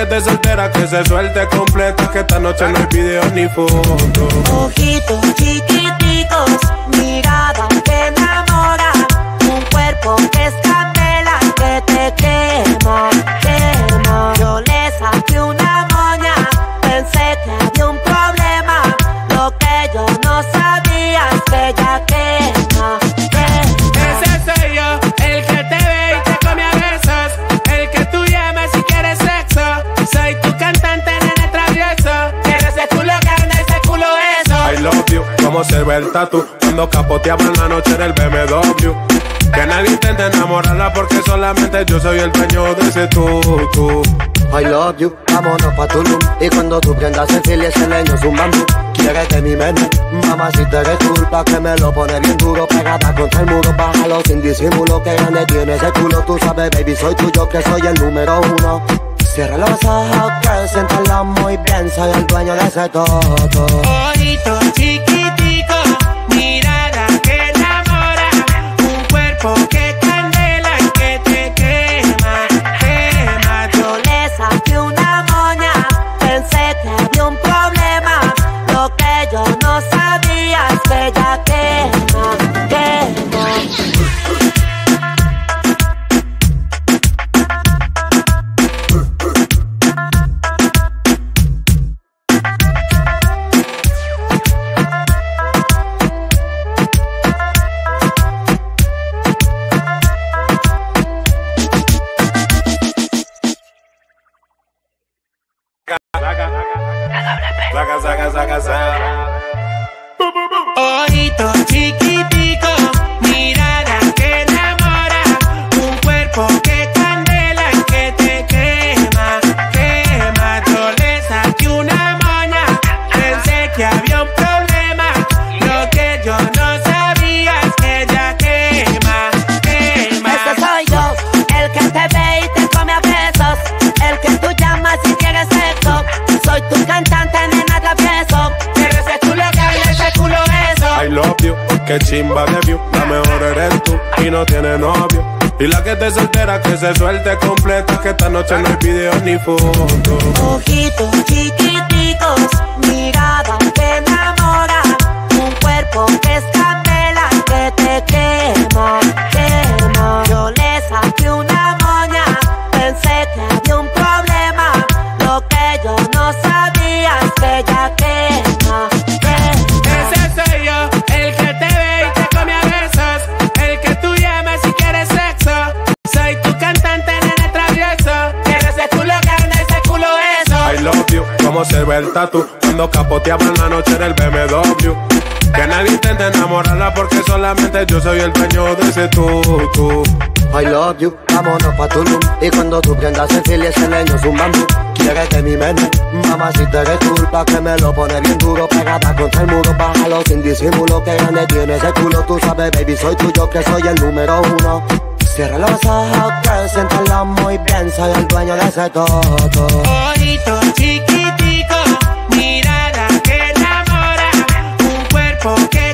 que te soltera que se suelte completa, que esta noche no hay video ni foto. Ojitos chiquiticos, mirada que enamora, un cuerpo cuando capoteamos la noche en el BMW. Que nadie intente enamorarla porque solamente yo soy el dueño de ese tutu. I love you, vámonos pa' Tulum. Y cuando tú prendas el fil y ese leño es un bambú Quieres de mi menú, mamá si te eres culpa Que me lo pone bien duro, pegada contra el muro Bájalo sin disimulo, que grande tiene ese culo. Tú sabes, baby, soy tuyo, que soy el número uno. Cierra los ojos, que siéntalo muy bien Soy el dueño de ese todo view, la mejor eres tú y no tiene novio. Y la que te soltera que se suelte completa, que esta noche no hay video ni foto. Ojitos chiquiticos, mirada que enamora, un cuerpo que es candela que te quema. Cuando capoteamos la noche en el BMW. Que nadie intente enamorarla porque solamente yo soy el dueño de ese tutu. I love you, vámonos pa' Tulum. Y cuando tú prendas el fil ese leño es un bambú Quieres de mi menú, mamá si te eres culpa Que me lo pone bien duro, pegada contra el muro Bájalo sin disimulo, que grande tiene ese culo. Tú sabes, baby, soy tuyo, que soy el número uno. Cierra los ojos, que siéntalo muy bien Soy el dueño de ese todo. Ojito chiquitico, un cuerpo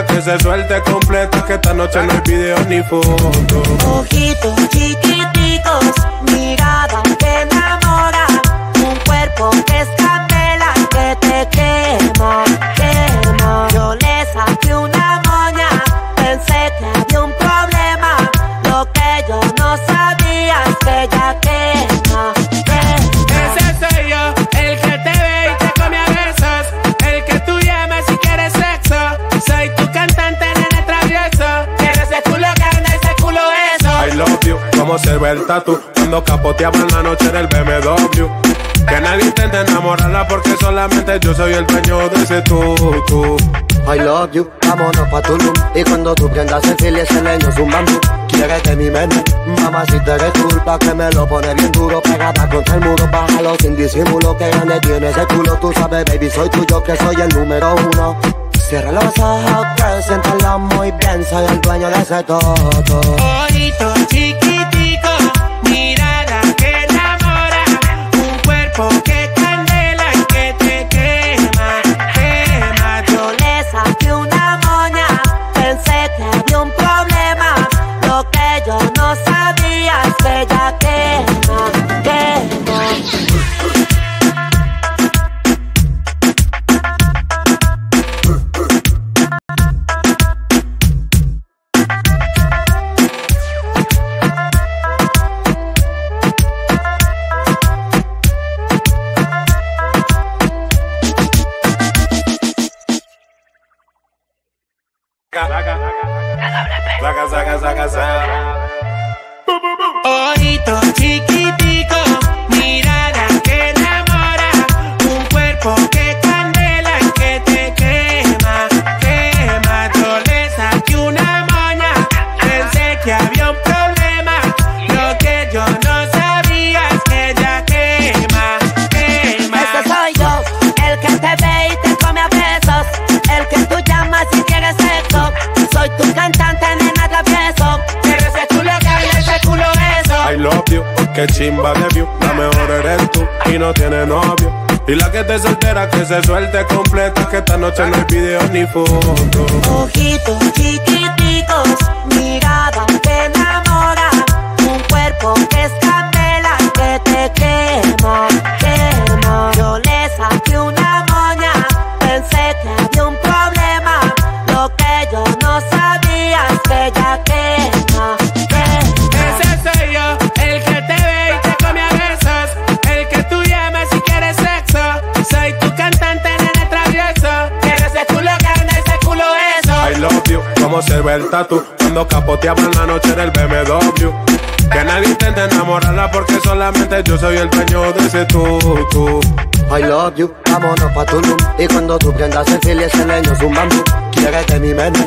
que se suelte completa, que esta noche no hay video ni foto. Chiquiticos, el tatu Cuando capoteamos la noche del BMW Que nadie intente enamorarla porque solamente yo soy el dueño de ese tú, tú. I love you, vámonos pa' Tulum. Y cuando tú prendas el fil y ese leño es un bambú Quieres de mi menú, mamá si te culpa Que me lo pone bien duro, pegada contra el muro. Bájalo sin disimulo, que grande tiene ese culo. Tú sabes baby, soy tuyo, que soy el número uno. Cierra los ojos, que siéntalo muy bien Soy el dueño de ese todo. Ojito chiquitico, un cuerpo que candela que te quema, quema. Yo le saqué una moña, pensé que había un problema. Lo que yo no sabía es que quema. Que chimba de view, la mejor eres tú y no tiene novio. Y la que te soltera que se suelte completa, que esta noche no hay video ni foto. Ojitos chiquiticos, mirada que enamora, un cuerpo que es candela que te quema, quema. Yo le saqué una moña, pensé que había un problema, lo que yo no sabía es que ella como se ve el tatu Cuando capoteamos la noche del BMW Que nadie intente enamorarla porque solamente yo soy el dueño de ese tú, I love you, vámonos pa' Tulum. Y cuando tú prendas el fil y ese leño es un bambú Quieres de mi menú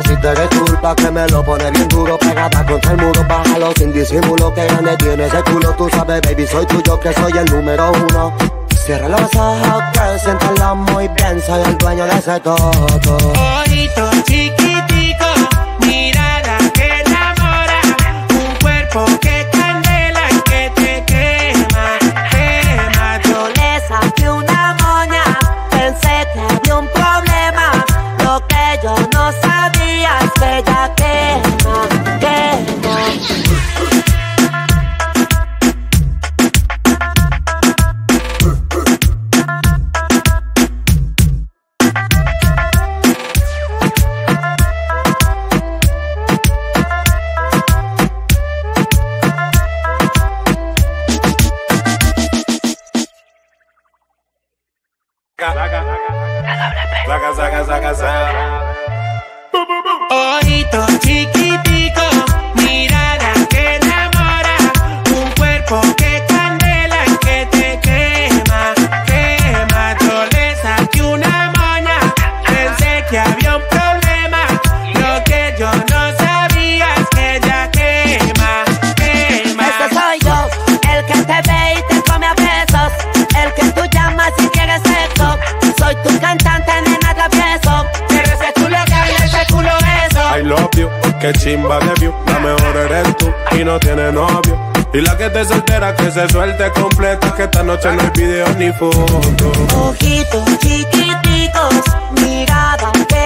Te eres culpa que me lo pone bien duro Pegada contra el muro, bájalo sin disimulo Que grande tiene ese culo, tú sabes baby Soy tuyo que soy el número uno. Cierra los ojos que siéntalo muy bien Soy el dueño de ese todo. Ojito chiquitico, mirada que enamora, un cuerpo que sabía es que ella quema, quema. Saca, saca. Que chimba de view, la mejor eres tú y no tiene novio. Y la que te soltera que se suelte completa, que esta noche no hay video ni foto. Ojitos chiquiticos, mirada que.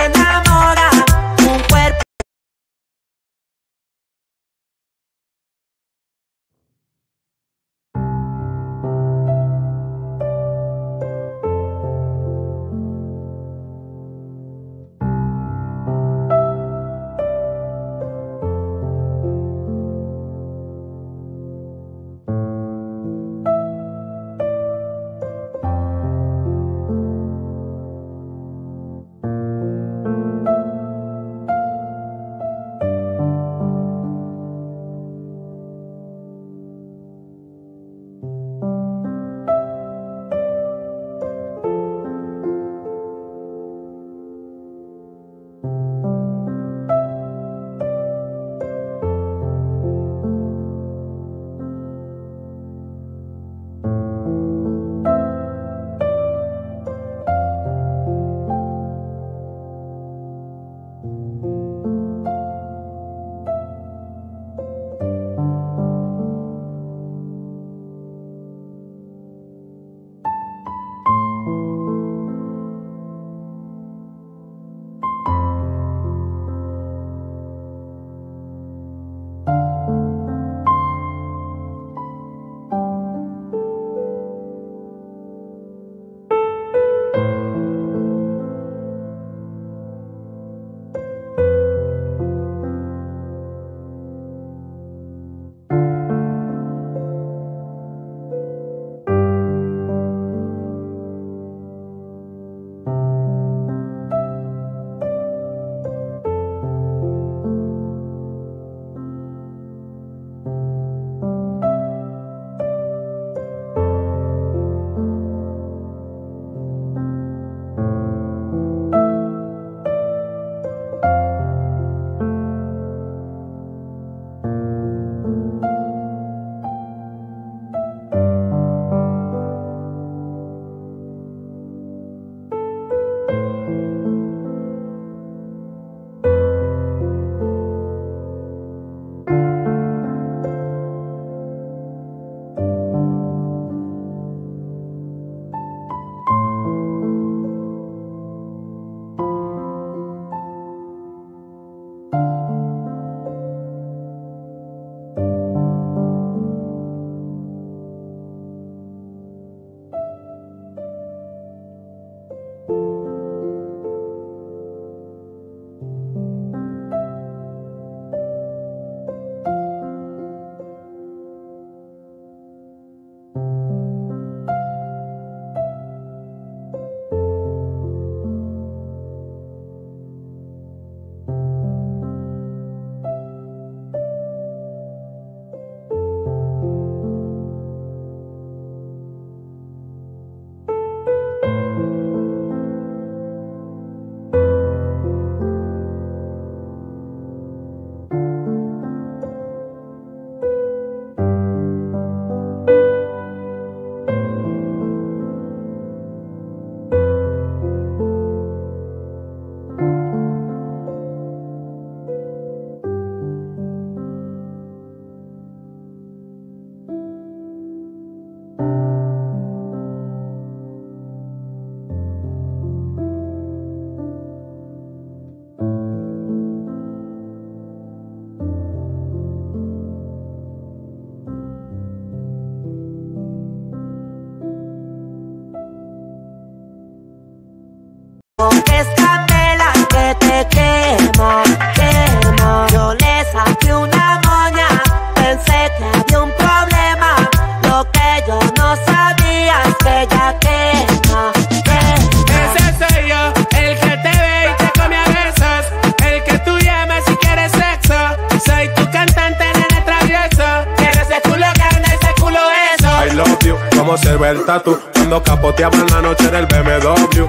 Tatu. Cuando capoteaba en la noche del BMW.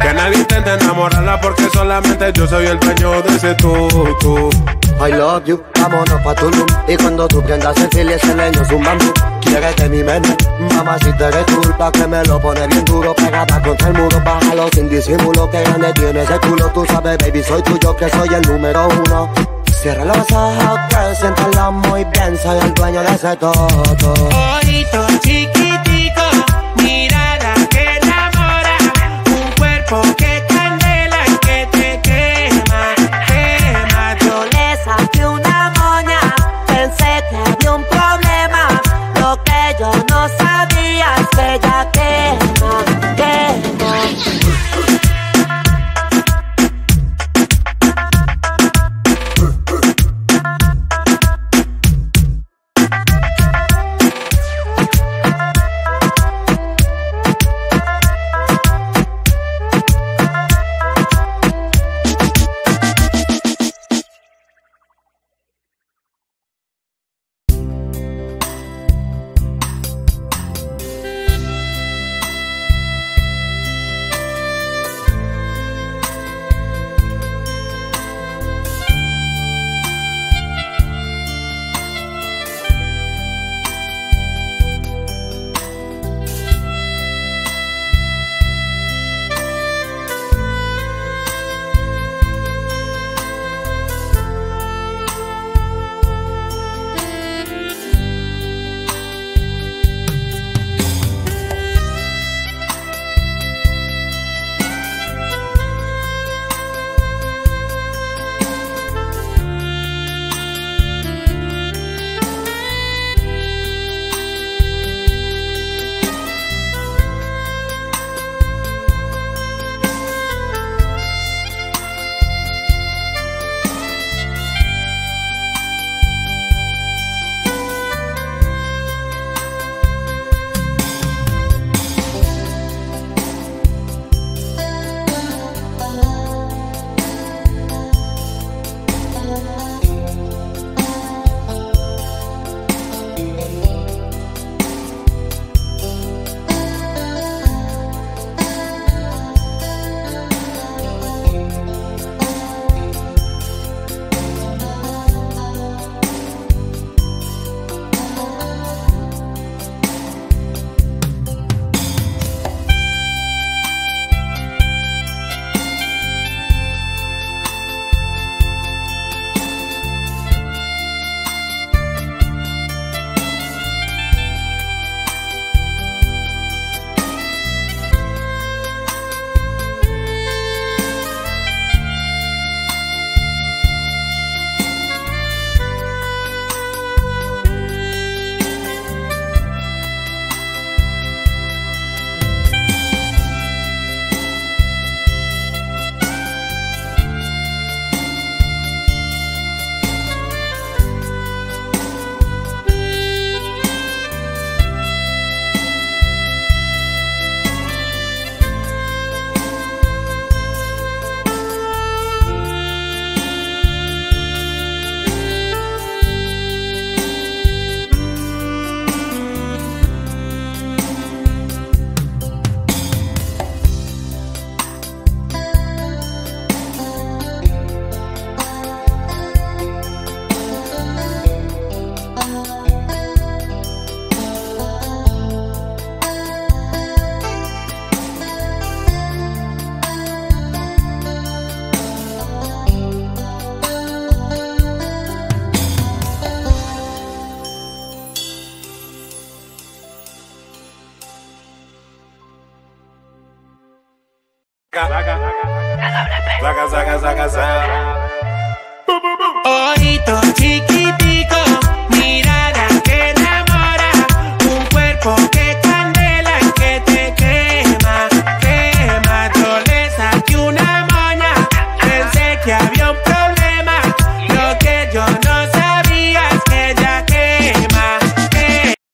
Que nadie intente enamorarla porque solamente yo soy el dueño de ese tú, tú. I love you, vámonos pa' Tulum Y cuando tú prendas el fil ese leño es un bambú Quieres de mi menú, mamá si te eres culpa Que me lo pone bien duro, pegada contra el muro Bájalo sin disimulo, que grande tiene ese culo Tú sabes baby, soy tuyo, que soy el número uno Cierra los ojos, que siéntalo muy bien Soy el dueño de ese todo Ojito chiquitico, un